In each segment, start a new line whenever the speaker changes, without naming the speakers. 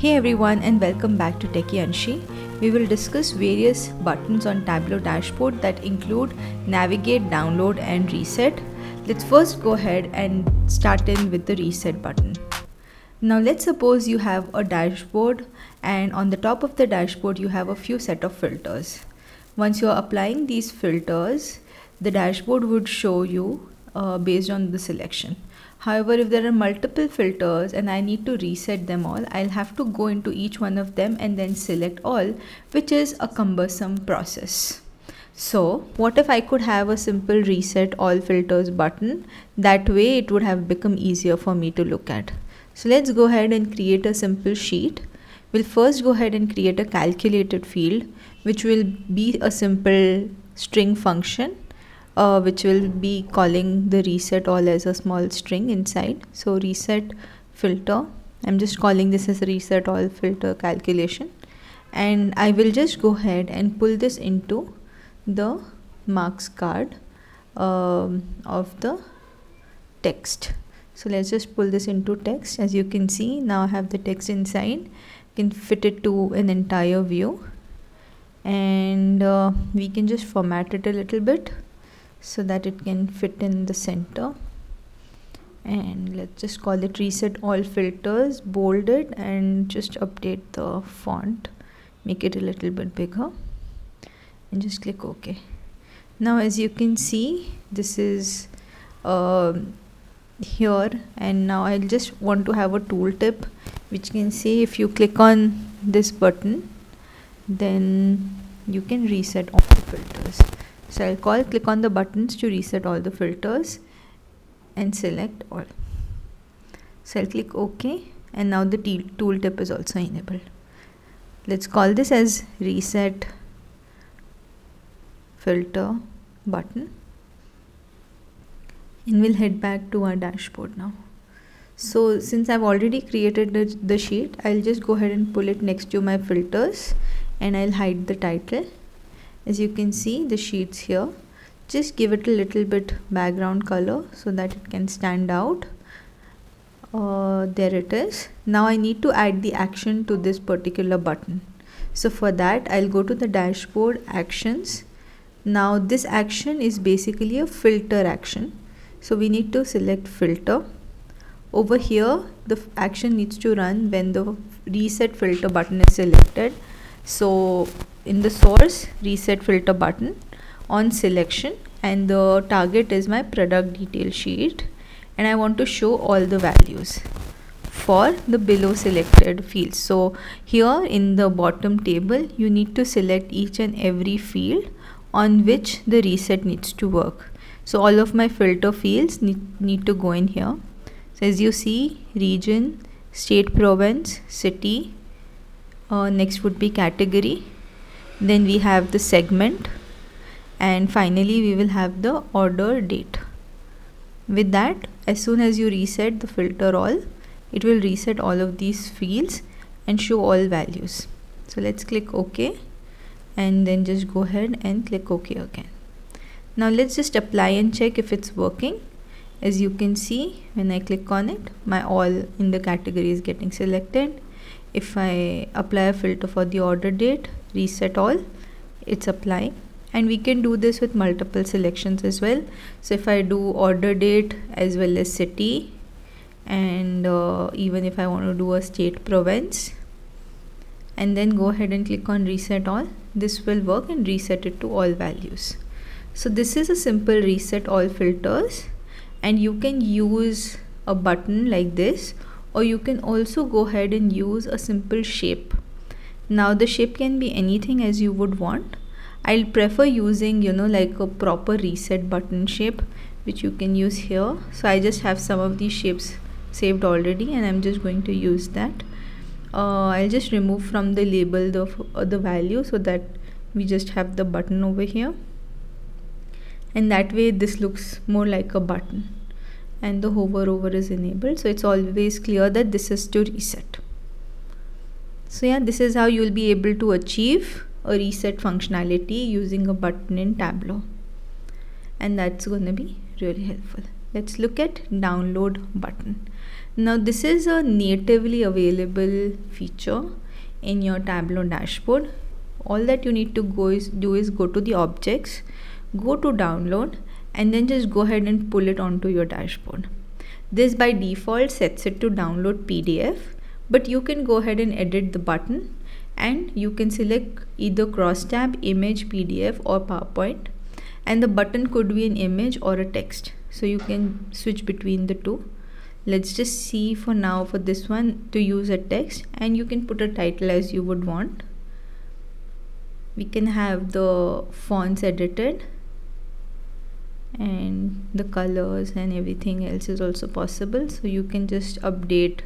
Hey everyone and welcome back to Techi Anshi. We will discuss various buttons on Tableau dashboard that include navigate, download and reset. Let's first go ahead and start in with the reset button. Now let's suppose you have a dashboard and on the top of the dashboard you have a few set of filters. Once you're applying these filters, the dashboard would show you uh, based on the selection. However, if there are multiple filters and I need to reset them all, I'll have to go into each one of them and then select all, which is a cumbersome process. So what if I could have a simple reset all filters button? That way it would have become easier for me to look at. So let's go ahead and create a simple sheet. We'll first go ahead and create a calculated field, which will be a simple string function uh, which will be calling the reset all as a small string inside. So reset filter. I'm just calling this as reset all filter calculation. And I will just go ahead and pull this into the marks card um, of the text. So let's just pull this into text. As you can see now I have the text inside. Can fit it to an entire view. And uh, we can just format it a little bit so that it can fit in the center. And let's just call it reset all filters bold it and just update the font. Make it a little bit bigger. And just click ok. Now as you can see this is uh, here. And now I'll just want to have a tooltip which can say if you click on this button then you can reset all the filters so I'll call click on the buttons to reset all the filters and select all. So I'll click OK and now the tooltip is also enabled. Let's call this as reset filter button. And we'll head back to our dashboard now. So since I've already created the, the sheet I'll just go ahead and pull it next to my filters and I'll hide the title as you can see the sheets here. Just give it a little bit background color so that it can stand out. Uh, there it is. Now I need to add the action to this particular button. So for that I'll go to the dashboard actions. Now this action is basically a filter action. So we need to select filter. Over here the action needs to run when the reset filter button is selected. So in the source reset filter button on selection and the target is my product detail sheet and I want to show all the values for the below selected fields. So here in the bottom table you need to select each and every field on which the reset needs to work. So all of my filter fields need, need to go in here. So as you see region, state province, city, uh, next would be category then we have the segment. And finally we will have the order date. With that as soon as you reset the filter all it will reset all of these fields and show all values. So let's click ok. And then just go ahead and click ok again. Now let's just apply and check if it's working. As you can see when I click on it my all in the category is getting selected. If I apply a filter for the order date reset all. It's apply. And we can do this with multiple selections as well. So if I do order date as well as city and uh, even if I want to do a state province and then go ahead and click on reset all this will work and reset it to all values. So this is a simple reset all filters. And you can use a button like this or you can also go ahead and use a simple shape now the shape can be anything as you would want. I'll prefer using you know like a proper reset button shape which you can use here. So I just have some of these shapes saved already and I'm just going to use that. Uh, I'll just remove from the label the, uh, the value so that we just have the button over here. And that way this looks more like a button. And the hover over is enabled. So it's always clear that this is to reset so yeah this is how you will be able to achieve a reset functionality using a button in Tableau. And that's going to be really helpful. Let's look at download button. Now this is a natively available feature in your tableau dashboard. All that you need to go is do is go to the objects go to download and then just go ahead and pull it onto your dashboard. This by default sets it to download pdf but you can go ahead and edit the button and you can select either cross tab image pdf or powerpoint. And the button could be an image or a text. So you can switch between the two. Let's just see for now for this one to use a text and you can put a title as you would want. We can have the fonts edited and the colors and everything else is also possible. So you can just update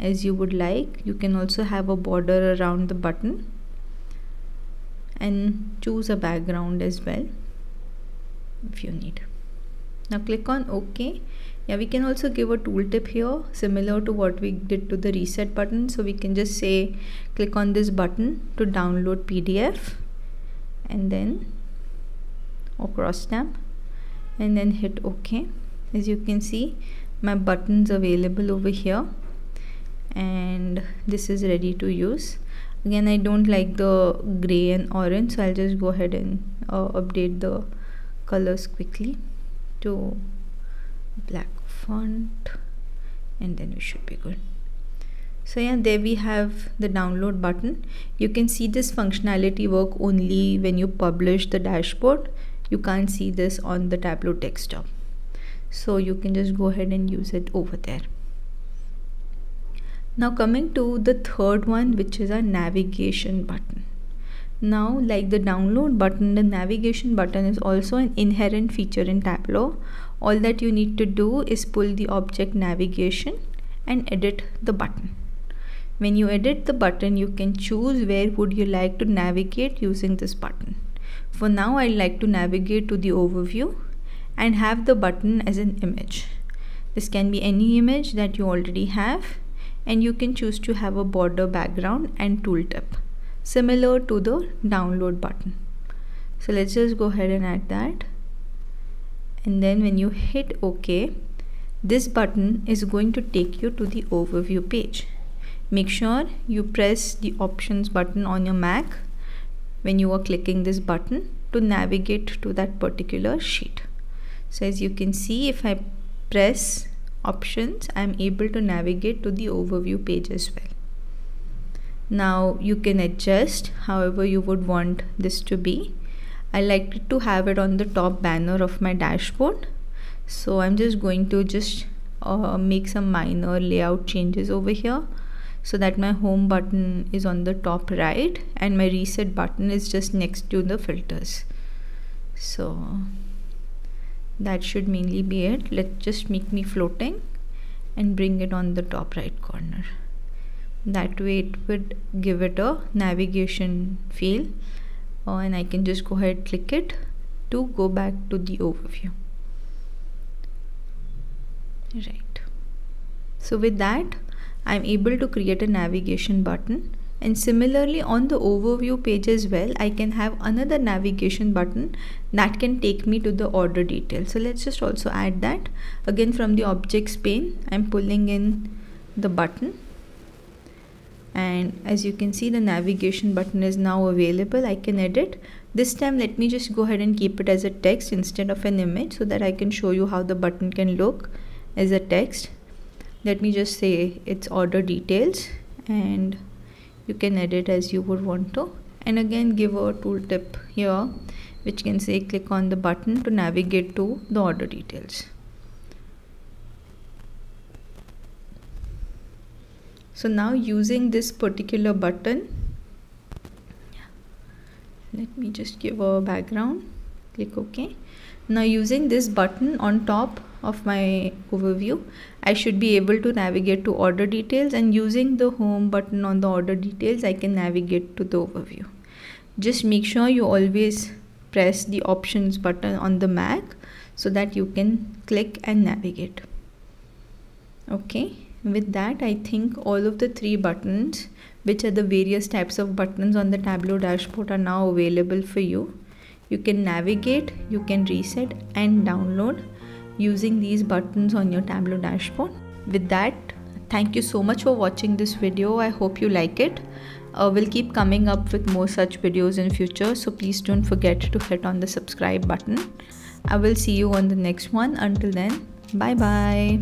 as you would like. You can also have a border around the button and choose a background as well if you need. Now click on ok. Yeah we can also give a tooltip here similar to what we did to the reset button. So we can just say click on this button to download pdf and then or cross tab and then hit ok. As you can see my buttons available over here and this is ready to use. Again I don't like the gray and orange so I'll just go ahead and uh, update the colors quickly to black font and then we should be good. So yeah there we have the download button. You can see this functionality work only when you publish the dashboard. You can't see this on the tableau desktop. So you can just go ahead and use it over there now coming to the third one which is a navigation button. Now like the download button the navigation button is also an inherent feature in tableau. All that you need to do is pull the object navigation and edit the button. When you edit the button you can choose where would you like to navigate using this button. For now i like to navigate to the overview and have the button as an image. This can be any image that you already have and you can choose to have a border background and tooltip. Similar to the download button. So let's just go ahead and add that. And then when you hit ok this button is going to take you to the overview page. Make sure you press the options button on your mac when you are clicking this button to navigate to that particular sheet. So as you can see if i press options I'm able to navigate to the overview page as well. Now you can adjust however you would want this to be. I like to have it on the top banner of my dashboard. So I'm just going to just uh, make some minor layout changes over here so that my home button is on the top right and my reset button is just next to the filters. So that should mainly be it. Let's just make me floating and bring it on the top right corner. That way it would give it a navigation feel uh, and I can just go ahead click it to go back to the overview. Right. So with that I'm able to create a navigation button and similarly on the overview page as well I can have another navigation button that can take me to the order detail. So let's just also add that. Again from the objects pane I'm pulling in the button. And as you can see the navigation button is now available. I can edit. This time let me just go ahead and keep it as a text instead of an image so that I can show you how the button can look as a text. Let me just say it's order details and you can edit as you would want to. And again give a tooltip here which can say click on the button to navigate to the order details. So now using this particular button let me just give a background click ok. Now using this button on top of my overview I should be able to navigate to order details and using the home button on the order details I can navigate to the overview. Just make sure you always press the options button on the Mac so that you can click and navigate. Okay with that I think all of the three buttons which are the various types of buttons on the Tableau dashboard are now available for you you can navigate you can reset and download using these buttons on your Tableau dashboard. With that, thank you so much for watching this video. I hope you like it. Uh, we'll keep coming up with more such videos in future so please don't forget to hit on the subscribe button. I will see you on the next one. Until then bye bye